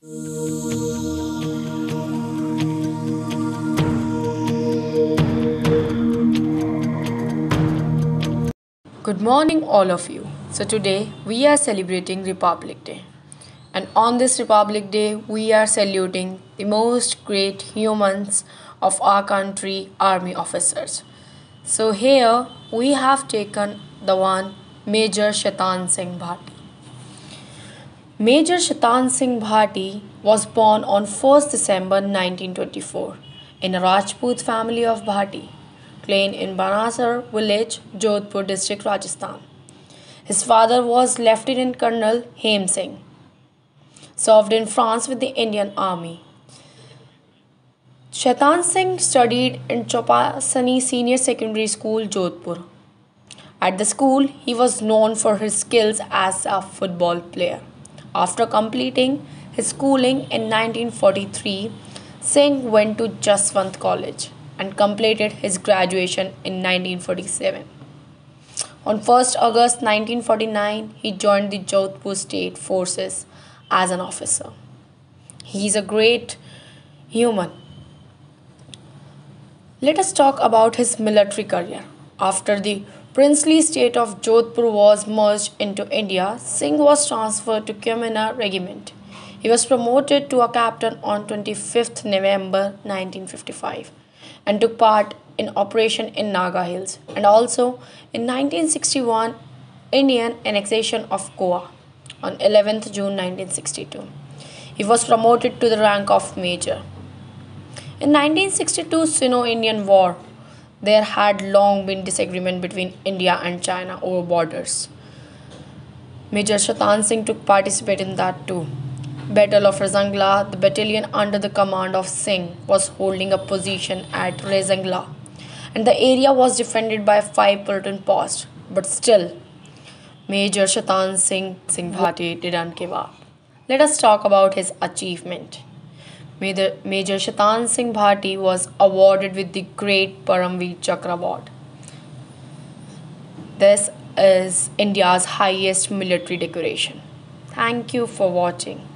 Good morning, all of you. So, today we are celebrating Republic Day. And on this Republic Day, we are saluting the most great humans of our country, army officers. So, here we have taken the one Major Shaitan Singh Bhati. Major Shaitan Singh was born on 1st December 1924 in a Rajput family of Bhati, clan in Banasar village, Jodhpur district, Rajasthan. His father was Lieutenant Colonel Hem Singh, served in France with the Indian Army. Shaitan Singh studied in Chopasani Senior Secondary School, Jodhpur. At the school, he was known for his skills as a football player. After completing his schooling in 1943, Singh went to Jaswant College and completed his graduation in 1947. On 1st August 1949, he joined the Jodhpur State Forces as an officer. He is a great human. Let us talk about his military career. After the princely state of Jodhpur was merged into India, Singh was transferred to Kumaon Regiment. He was promoted to a captain on 25th November 1955 and took part in operation in Naga Hills and also in 1961 Indian annexation of Goa on 11th June 1962. He was promoted to the rank of major. In 1962 Sino-Indian War, there had long been disagreement between India and China over borders. Major Shaitan Singh took participate in that too. Battle of Rezang La, the battalion under the command of Singh was holding a position at Rezang La and the area was defended by five platoon posts. But still, Major Shaitan Singh Singh didn't give up. Let us talk about his achievement. Major Shaitan Singh Bhati was awarded with the Great Paramveer Chakra Award. This is India's highest military decoration. Thank you for watching.